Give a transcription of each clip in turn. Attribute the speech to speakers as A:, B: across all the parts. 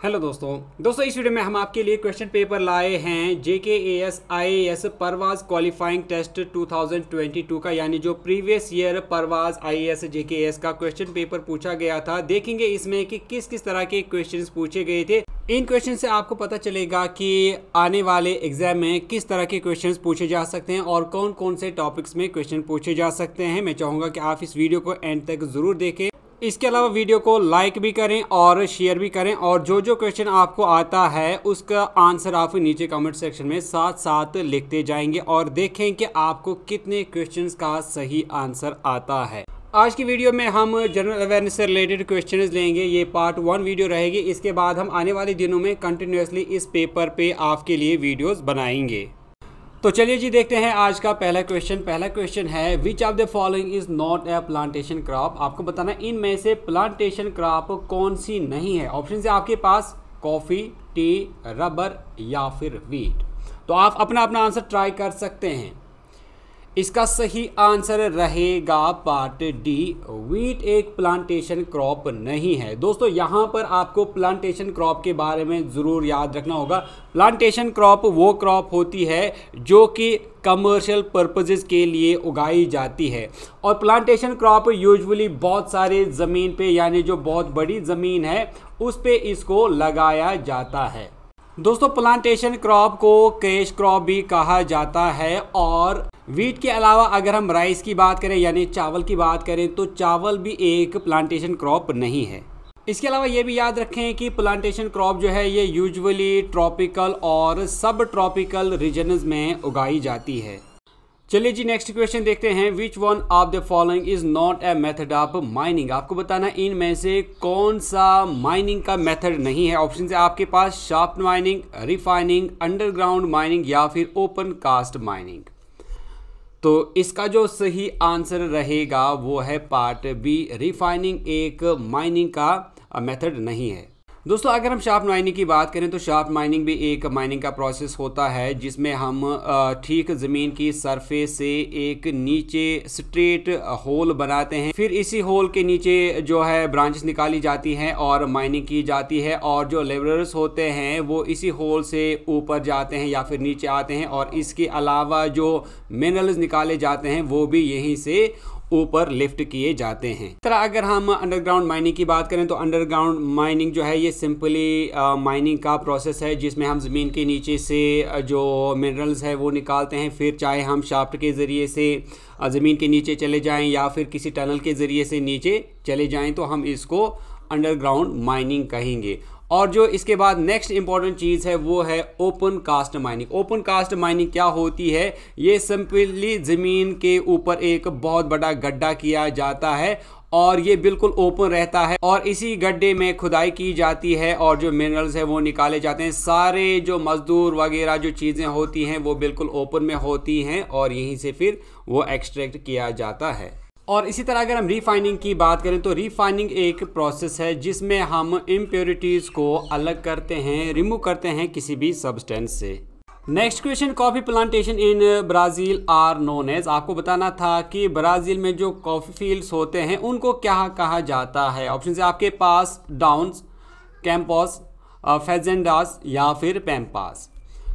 A: Hello दोस्तों दोस्तों, इस वीडियो में हम आपके लिए क्वेश्चन पेपर लाए हैं J K A S I S Parwaz qualifying test 2022 का, यानी जो previous year Parwaz I S J K S का क्वेश्चन पेपर पूछा गया था। देखेंगे इसमें कि किस किस तरह के क्वेश्चंस पूछे गए थे। इन क्वेश्चन से आपको पता चलेगा कि आने वाले एग्ज़ाम में किस तरह के क्वेश्चंस पूछे जा सकते हैं और कौन कौन से टॉपिक्स में क्वेश्चन पूछे जा सकते हैं। मैं चाहूँगा कि आप इस वीडियो को एंड तक ज़रूर देखें। इसके अलावा वीडियो को लाइक भी करें और शेयर भी करें और जो जो क्वेश्चन आपको आता है, उसका आंसर आप नीचे कमेंट सेक्शन में साथ साथ लिखते जाएँगे और देखें कि आपको कितने क्वेश्चंस का सही आंसर आता है। आज की वीडियो में हम जनरल अवेयरनेस से रिलेटेड क्वेश्चंस लेंगे। ये पार्ट वन वीडियो रहेगी। इसके बाद हम आने वाले दिनों में कंटिन्यूसली इस पेपर पे आपके लिए वीडियोस बनाएँगे। तो चलिए जी देखते हैं आज का पहला क्वेश्चन पहला क्वेश्चन है which of the following is not a plantation crop आपको बताना इनमें से प्लांटेशन क्रॉप कौन सी नहीं है? ऑप्शन से आपके पास कॉफ़ी टी रबर या फिर वीट तो आप अपना अपना आंसर ट्राई कर सकते हैं। इसका सही आंसर रहेगा पार्ट डी। वीट एक प्लांटेशन क्रॉप नहीं है। दोस्तों, यहाँ पर आपको प्लांटेशन क्रॉप के बारे में ज़रूर याद रखना होगा। प्लांटेशन क्रॉप वो क्रॉप होती है जो कि कमर्शियल पर्पजेज के लिए उगाई जाती है। और प्लांटेशन क्रॉप यूजुअली बहुत सारे ज़मीन पे, यानी जो बहुत बड़ी ज़मीन है, उस पर इसको लगाया जाता है। दोस्तों प्लांटेशन क्रॉप को कैश क्रॉप भी कहा जाता है और वीट के अलावा अगर हम राइस की बात करें, यानी चावल की बात करें तो चावल भी एक प्लांटेशन क्रॉप नहीं है। इसके अलावा ये भी याद रखें कि प्लांटेशन क्रॉप जो है, ये यूजुअली ट्रॉपिकल और सब ट्रॉपिकल रीजन्स में उगाई जाती है। चलिए जी नेक्स्ट क्वेश्चन देखते हैं। Which one of the following is not a method of mining आपको बताना इनमें से कौन सा माइनिंग का मेथड नहीं है? ऑप्शन है आपके पास sharp mining refining underground mining या फिर ओपन कास्ट माइनिंग तो इसका जो सही आंसर रहेगा वो है पार्ट बी रिफाइनिंग एक माइनिंग का मेथड नहीं है। दोस्तों, अगर हम शार्प माइनिंग की बात करें तो शार्प माइनिंग भी एक माइनिंग का प्रोसेस होता है, जिसमें हम ठीक ज़मीन की सरफेस से एक नीचे स्ट्रेट होल बनाते हैं। फिर इसी होल के नीचे जो है ब्रांचेस निकाली जाती हैं और माइनिंग की जाती है, और जो लेबरर्स होते हैं, वो इसी होल से ऊपर जाते हैं या फिर नीचे आते हैं, और इसके अलावा जो मिनरल्स निकाले जाते हैं, वो भी यहीं से ऊपर लिफ्ट किए जाते हैं। तरह अगर हम अंडरग्राउंड माइनिंग की बात करें तो अंडरग्राउंड माइनिंग जो है ये सिंपली माइनिंग का प्रोसेस है जिसमें हम ज़मीन के नीचे से जो मिनरल्स है वो निकालते हैं। फिर चाहे हम शाफ्ट के ज़रिए से ज़मीन के नीचे चले जाएँ या फिर किसी टनल के ज़रिए से नीचे चले जाएँ तो हम इसको अंडरग्राउंड माइनिंग कहेंगे। और जो इसके बाद नेक्स्ट इंपॉर्टेंट चीज़ है, वो है open cast mining open cast mining क्या होती है? ये सिंपली ज़मीन के ऊपर एक बहुत बड़ा गड्ढा किया जाता है और ये बिल्कुल ओपन रहता है और इसी गड्ढे में खुदाई की जाती है और जो मिनरल्स है वो निकाले जाते हैं। सारे जो मजदूर वगैरह जो चीज़ें होती हैं, वो बिल्कुल ओपन में होती हैं और यहीं से फिर वो एक्सट्रैक्ट किया जाता है। और इसी तरह अगर हम रिफाइनिंग की बात करें तो रिफाइनिंग एक प्रोसेस है जिसमें हम इम्प्योरिटीज़ को अलग करते हैं रिमूव करते हैं किसी भी सब्सटेंस से। Next question coffee plantation in Brazil are known as आपको बताना था कि ब्राज़ील में जो कॉफ़ी फील्ड्स होते हैं, उनको क्या कहा जाता है? ऑप्शन से आपके पास डाउन्स कैंपस फेजेंडास या फिर पैम्पास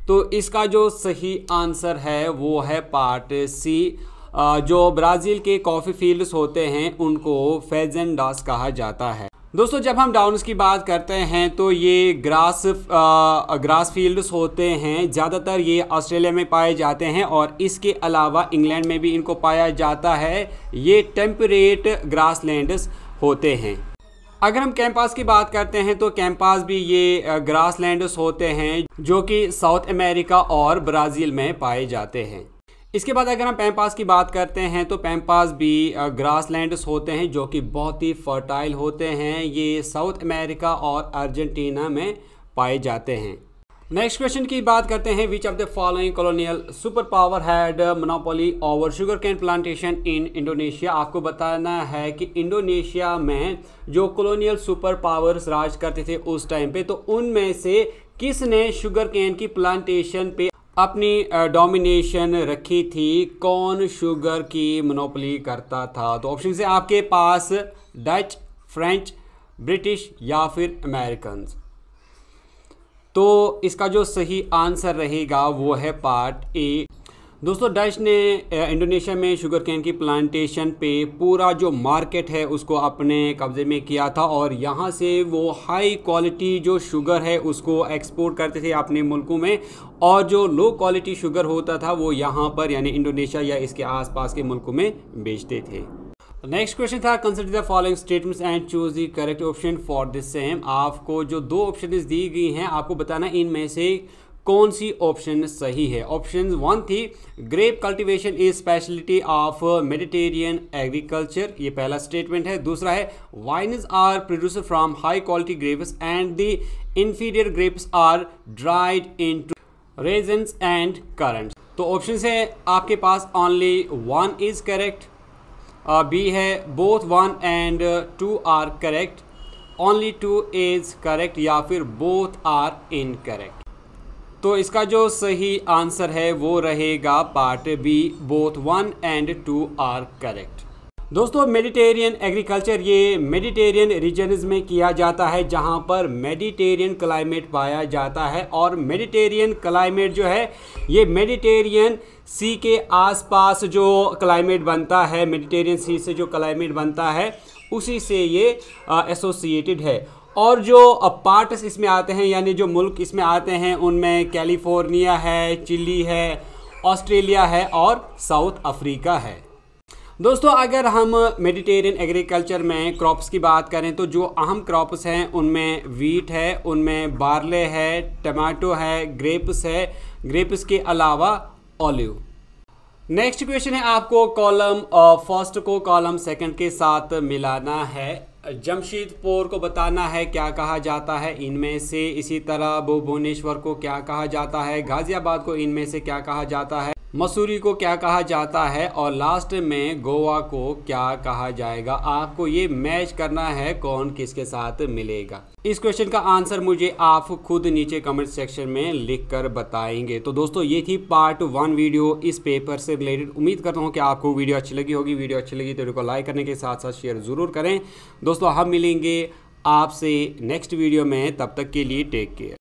A: तो इसका जो सही आंसर है, वो है पार्ट सी जो ब्राज़ील के कॉफ़ी फील्ड्स होते हैं उनको फेजेंडास कहा जाता है। दोस्तों जब हम डाउन्स की बात करते हैं तो ये ग्रास आ, ग्रास फील्ड्स होते हैं। ज़्यादातर ये ऑस्ट्रेलिया में पाए जाते हैं और इसके अलावा इंग्लैंड में भी इनको पाया जाता है। ये टेम्परेट ग्रास लैंड्स होते हैं। अगर हम कैंपास की बात करते हैं तो कैंपास भी ये ग्रास लैंड्स होते हैं जो कि साउथ अमेरिका और ब्राज़ील में पाए जाते हैं। इसके बाद अगर हम पैम्पास की बात करते हैं तो पैम्पास भी ग्रास लैंड्स होते हैं, जो कि बहुत ही फर्टाइल होते हैं। ये साउथ अमेरिका और अर्जेंटीना में पाए जाते हैं। नेक्स्ट क्वेश्चन की बात करते हैं which of the following colonial super power had monopoly over sugar cane plantation in Indonesia आपको बताना है कि इंडोनेशिया में जो कॉलोनियल सुपर पावर्स राज करते थे उस टाइम पे तो उनमें से किसने शुगर कैन की प्लांटेशन पे अपनी डोमिनेशन रखी थी, कौन शुगर की मोनोपली करता था? तो ऑप्शन से आपके पास डच फ्रेंच ब्रिटिश या फिर अमेरिकन तो इसका जो सही आंसर रहेगा वो है पार्ट ए दोस्तों डच ने इंडोनेशिया में शुगर कैन की प्लांटेशन पे पूरा जो मार्केट है, उसको अपने कब्ज़े में किया था और यहाँ से वो हाई क्वालिटी जो शुगर है, उसको एक्सपोर्ट करते थे अपने मुल्कों में और जो लो क्वालिटी शुगर होता था, वो यहाँ पर यानी इंडोनेशिया या इसके आसपास के मुल्कों में बेचते थे। नेक्स्ट क्वेश्चन था consider the following statements and choose the correct option for this same आपको जो दो ऑप्शन दी गई हैं, आपको बताना इनमें से कौन सी ऑप्शन सही है? ऑप्शन वन थी grape cultivation is speciality of Mediterranean agriculture ये पहला स्टेटमेंट है। दूसरा है wines are produce from high quality grapes and the inferior grapes are dried into raisins and currant तो ऑप्शन है, आपके पास only one is correct B है both one and two are correct only two is correct या फिर both are incorrect तो इसका जो सही आंसर है वो रहेगा part B both one and two are correct दोस्तों मेडिटेरियन एग्रीकल्चर ये मेडिटेरियन रीजन्स में किया जाता है, जहाँ पर मेडिटेरियन क्लाइमेट पाया जाता है और मेडिटेरियन क्लाइमेट जो है, ये मेडिटेरियन सी के आसपास जो क्लाइमेट बनता है मेडिटेरियन सी से जो क्लाइमेट बनता है, उसी से ये एसोसिएटेड है। और जो पार्ट्स इसमें आते हैं, यानी जो मुल्क इसमें आते हैं, उनमें कैलिफ़ोर्निया है, चिली है, ऑस्ट्रेलिया है और साउथ अफ्रीका है। दोस्तों, अगर हम मेडिटेरियन एग्रीकल्चर में क्रॉप्स की बात करें तो जो अहम क्रॉप्स हैं, उनमें वीट है, उनमें बारले है टमाटो है ग्रेप्स है ग्रेप्स के अलावा ऑलिव नेक्स्ट क्वेश्चन है आपको कॉलम फ़र्स्ट को कॉलम सेकंड के साथ मिलाना है। जमशेदपुर को बताना है क्या कहा जाता है, इनमें से इसी तरह भुवनेश्वर को क्या कहा जाता है, गाजियाबाद को इनमें से क्या कहा जाता है मसूरी को क्या कहा जाता है और लास्ट में गोवा को क्या कहा जाएगा? आपको ये मैच करना है, कौन किसके साथ मिलेगा? इस क्वेश्चन का आंसर मुझे आप खुद नीचे कमेंट सेक्शन में लिख कर बताएँगे। तो दोस्तों, ये थी पार्ट वन वीडियो इस पेपर से रिलेटेड उम्मीद करता हूँ कि आपको वीडियो अच्छी लगी होगी। वीडियो अच्छी लगी तो वीडियो को लाइक करने के साथ साथ शेयर ज़रूर करें। दोस्तों, हम मिलेंगे आपसे नेक्स्ट वीडियो में। तब तक के लिए टेक केयर